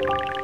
you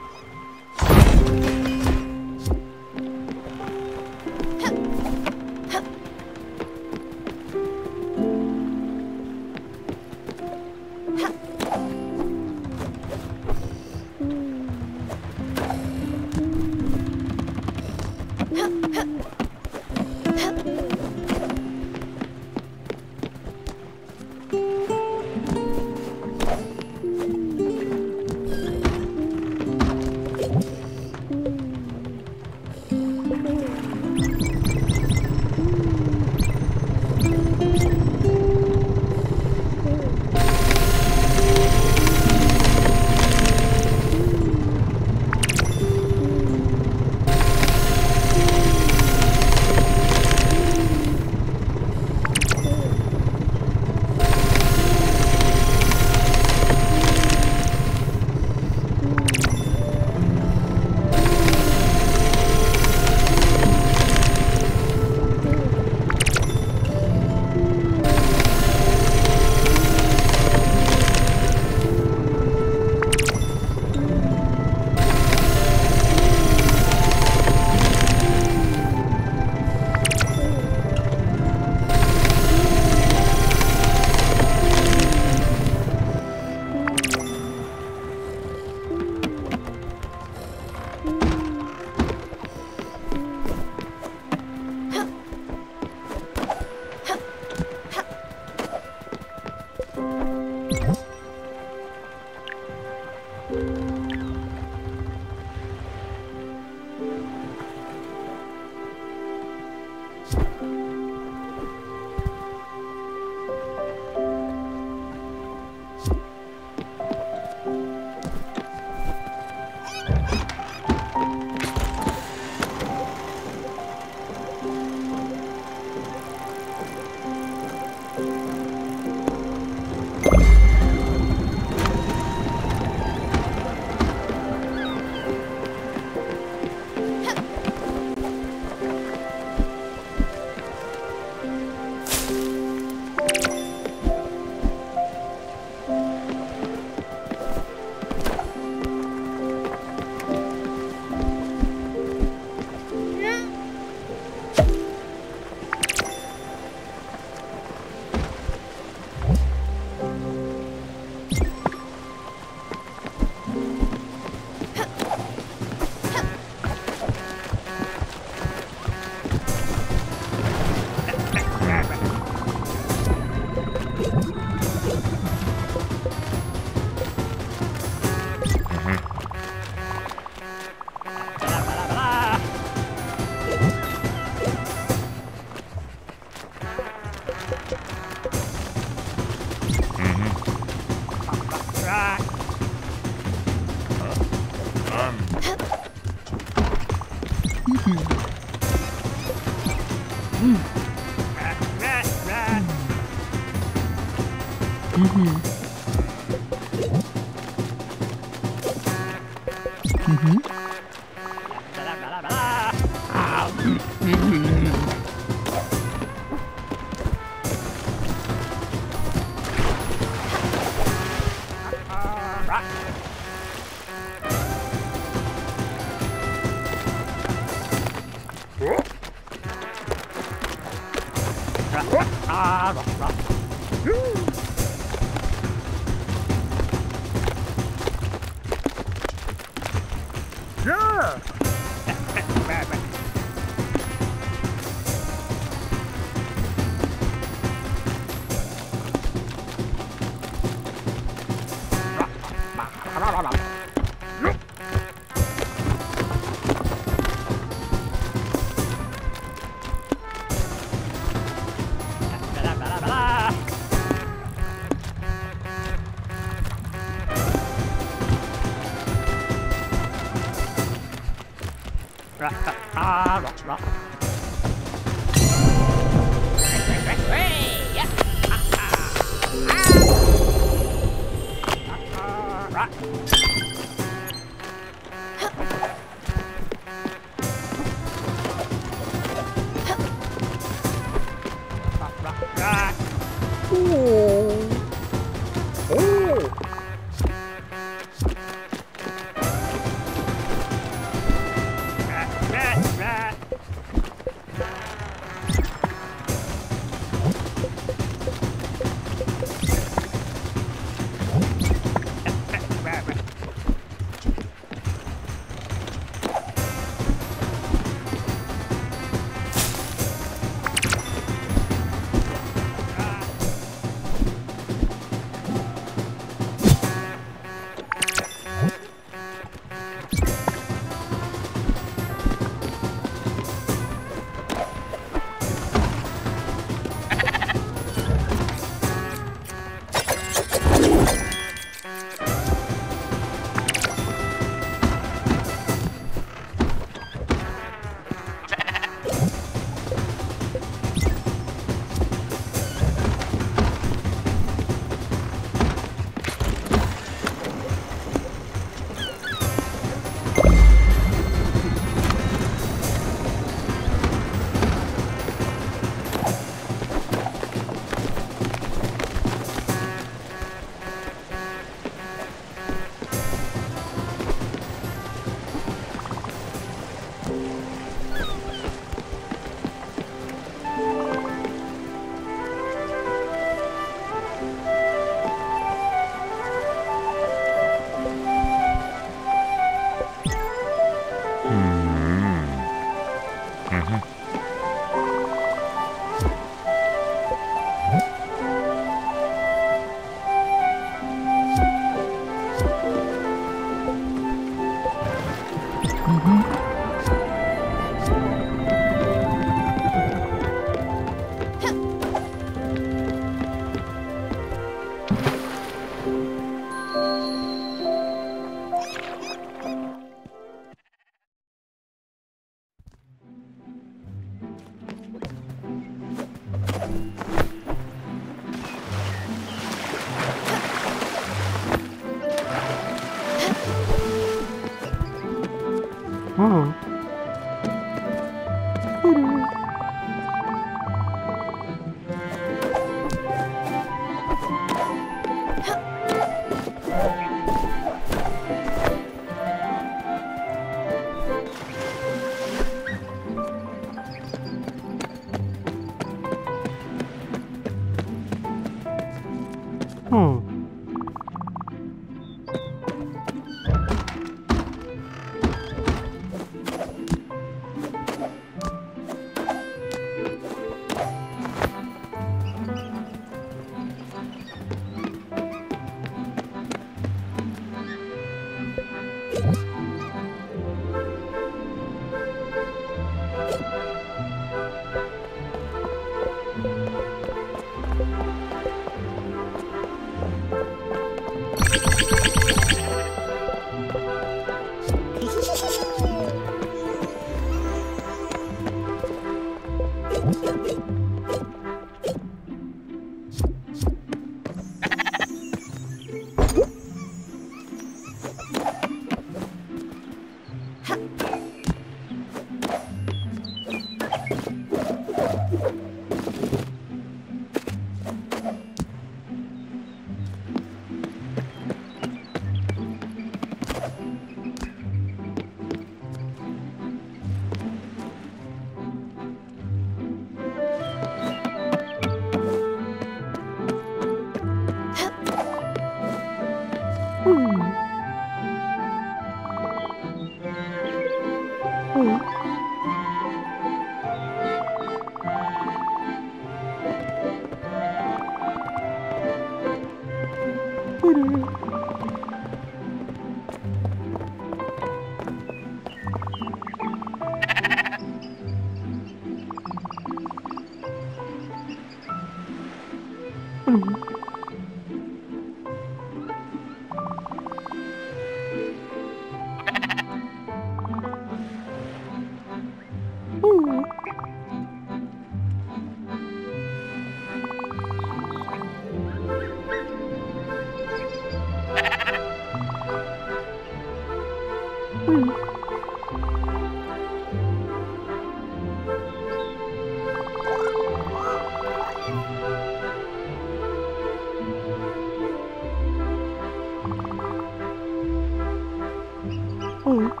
Mm.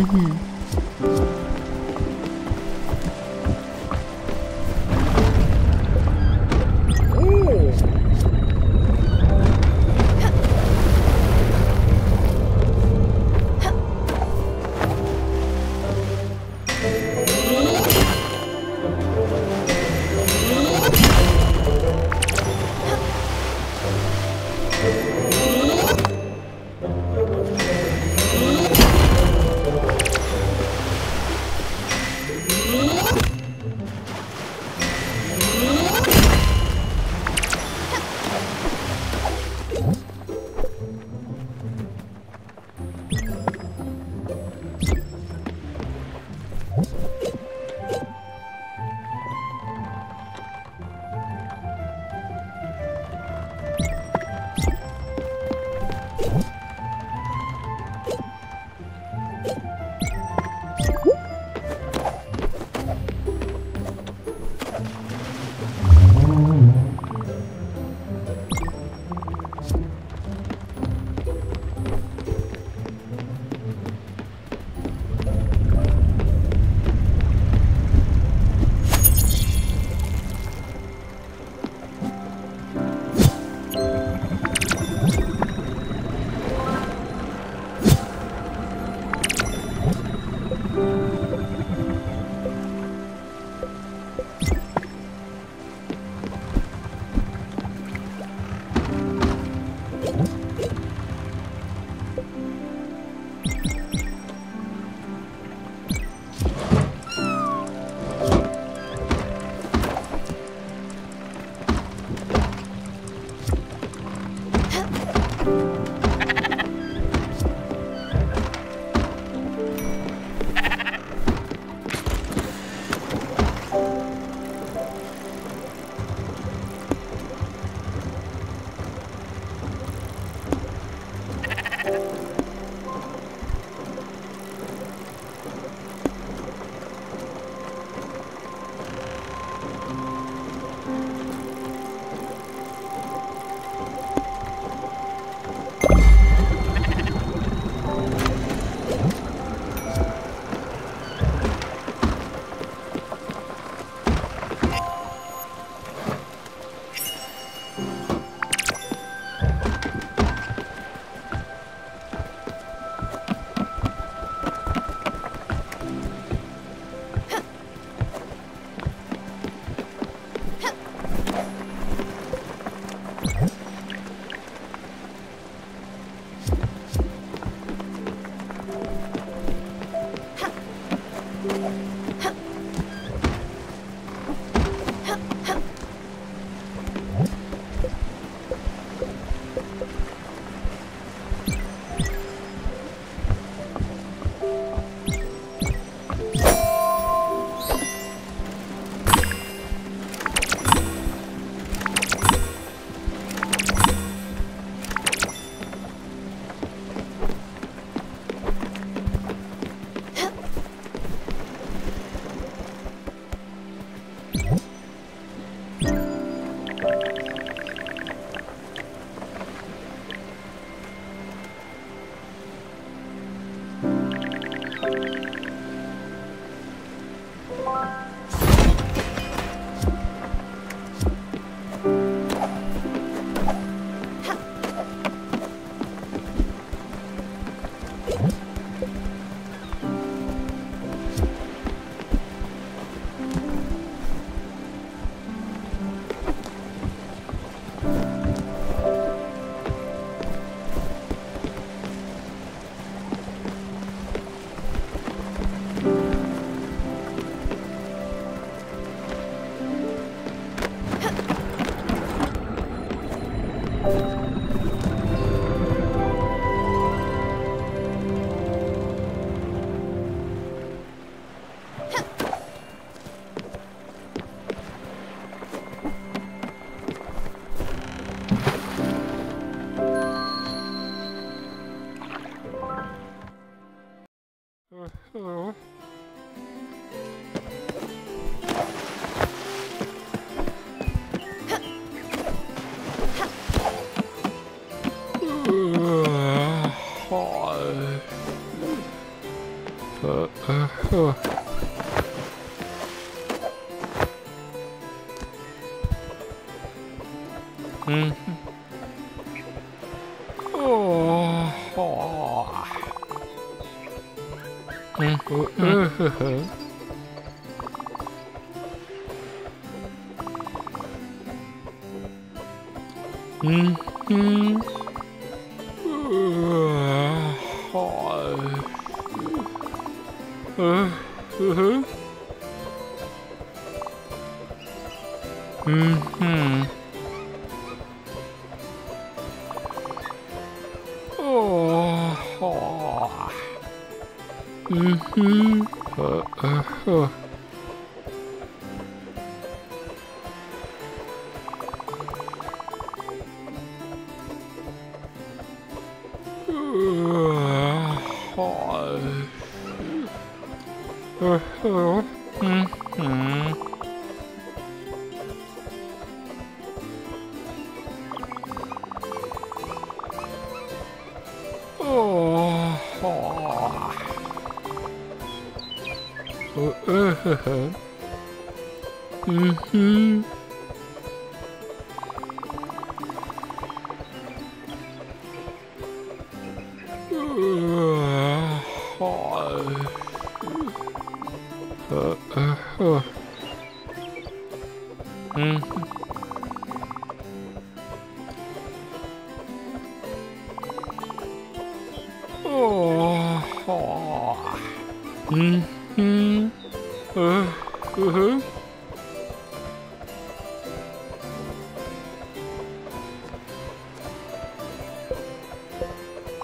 Oh.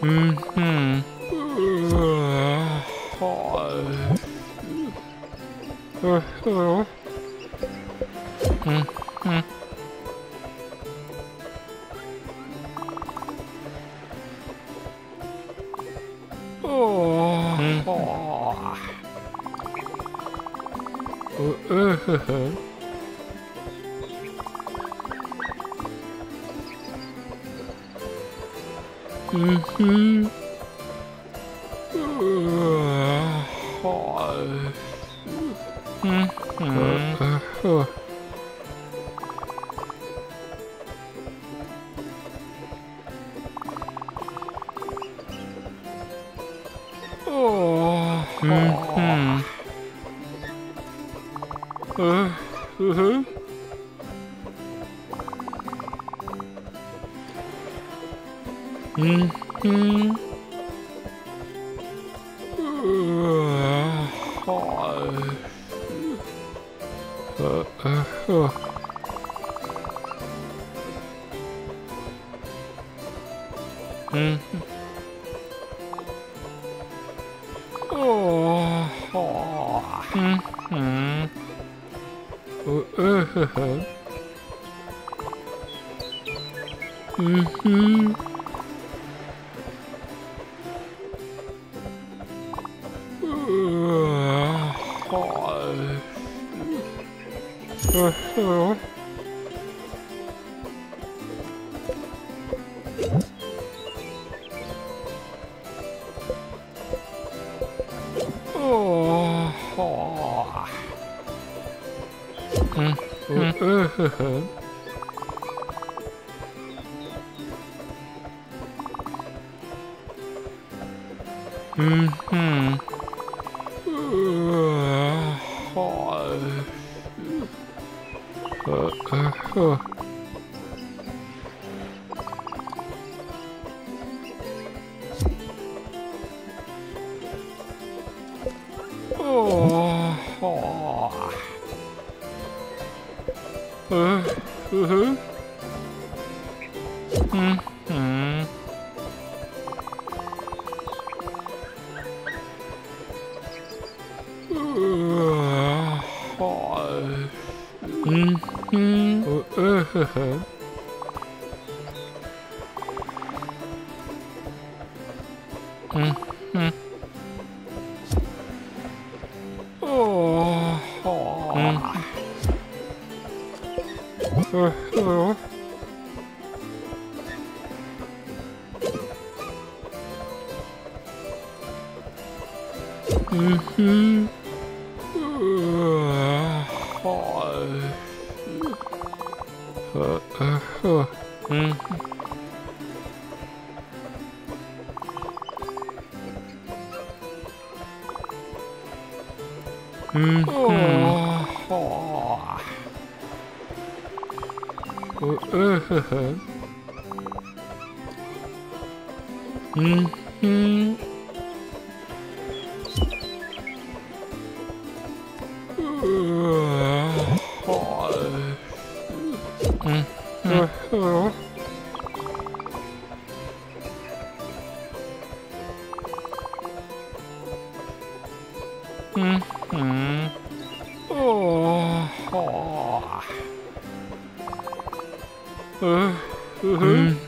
Mm-hmm. Mm-hmm. Mm-hmm. Oh. Mm-hmm. 嗯。Mhm.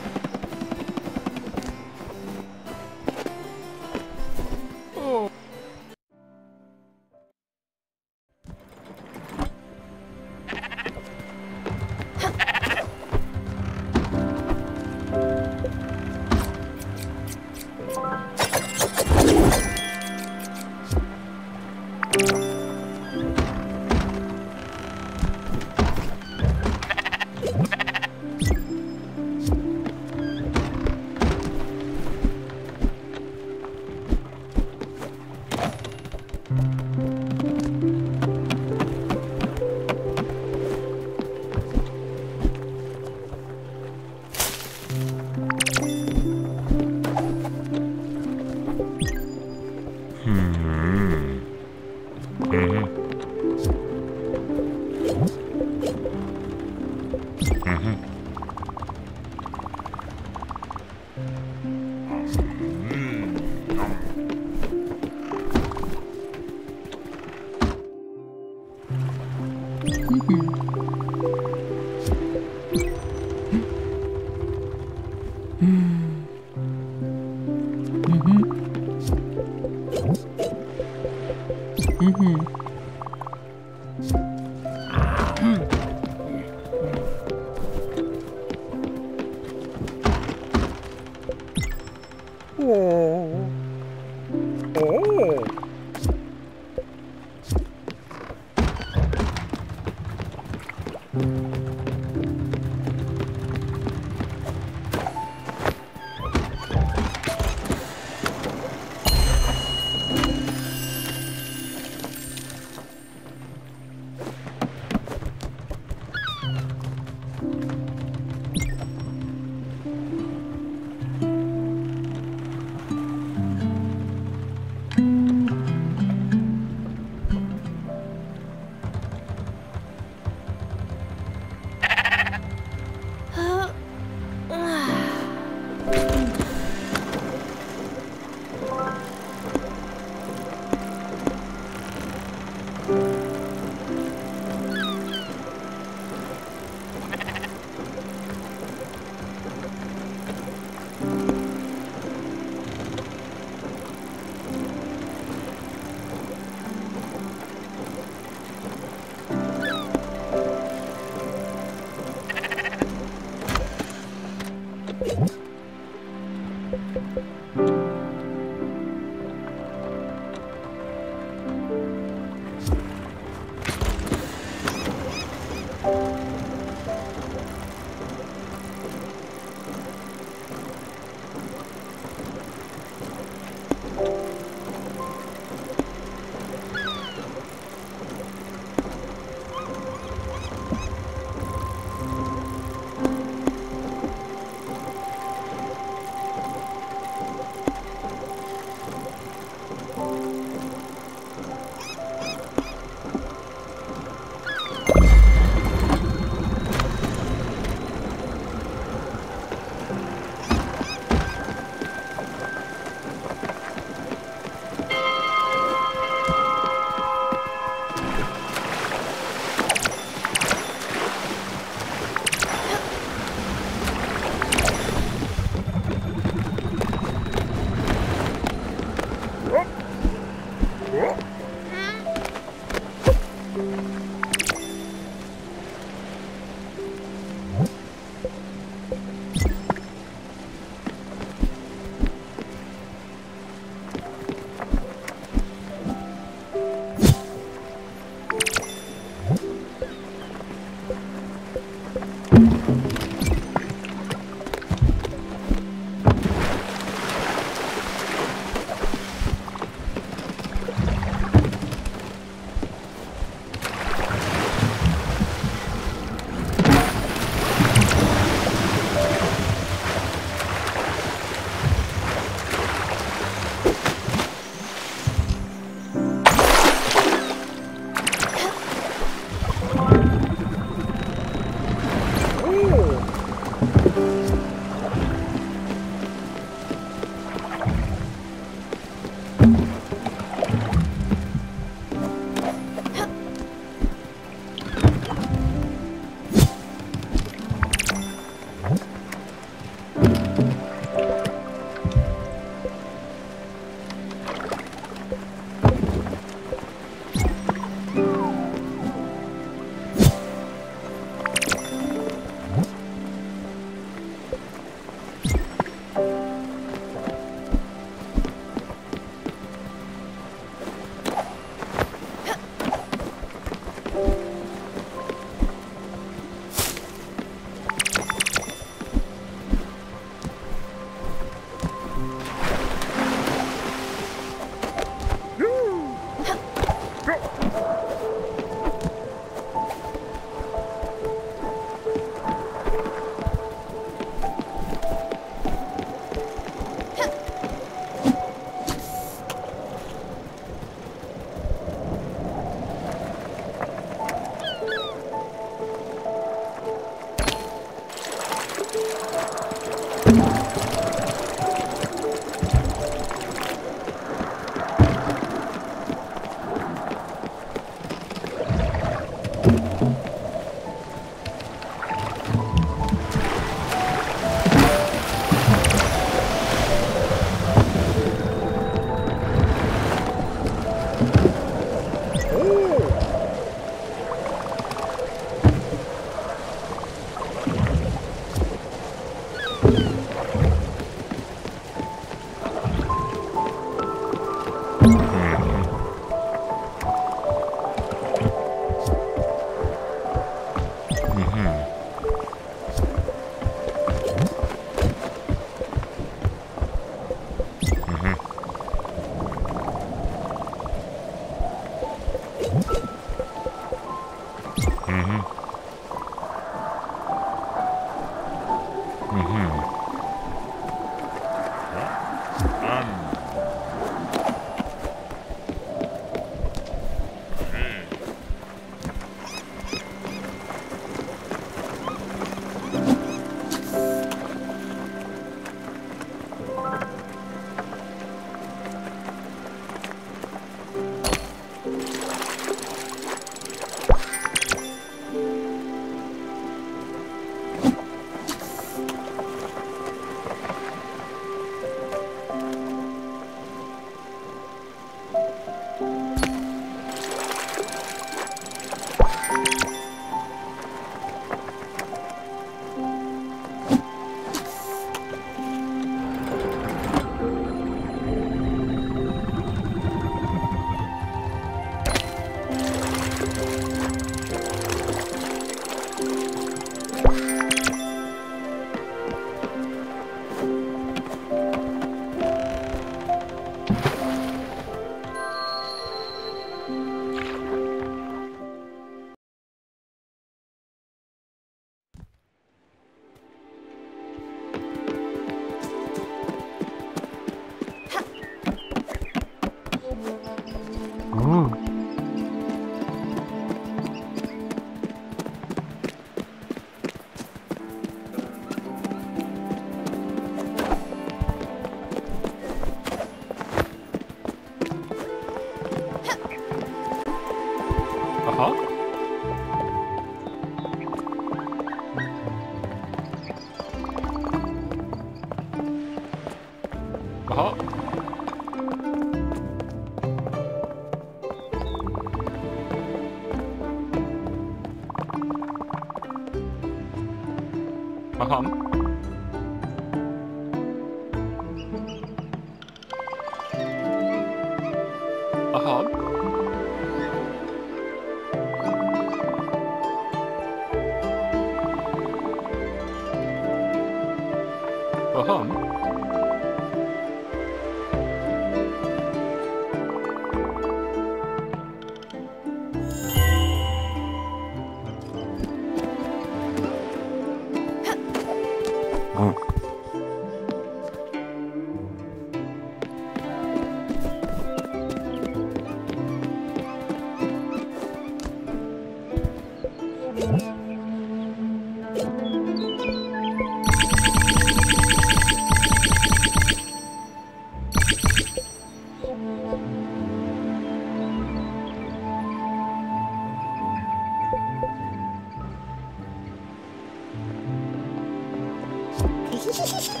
ハハハ!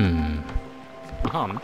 Hmm. Um.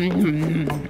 Mm-hmm.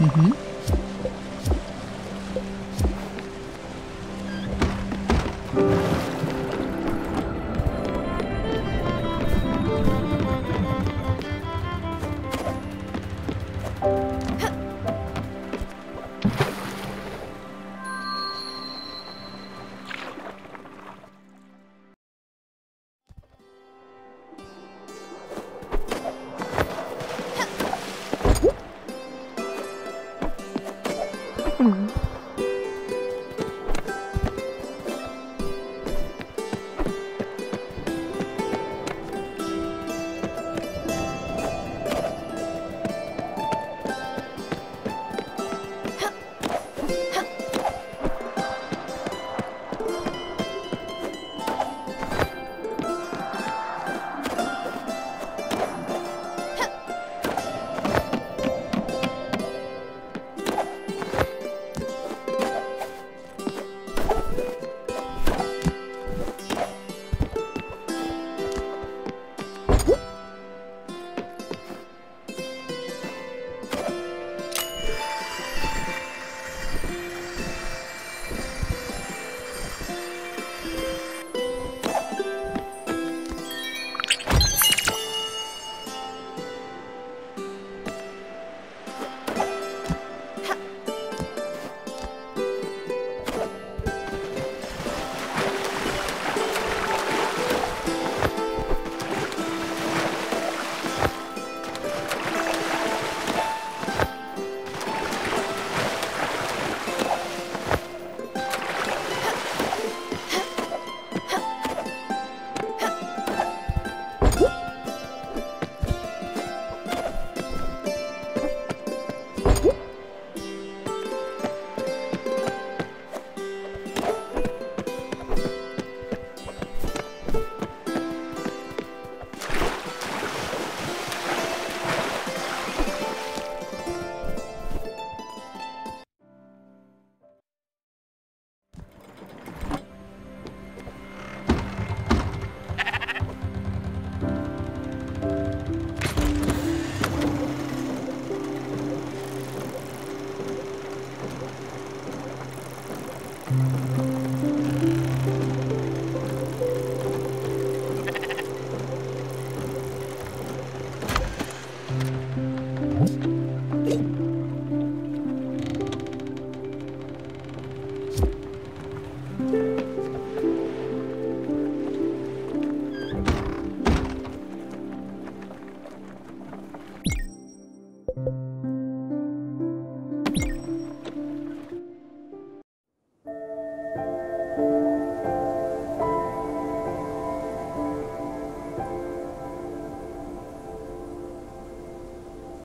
Mhm.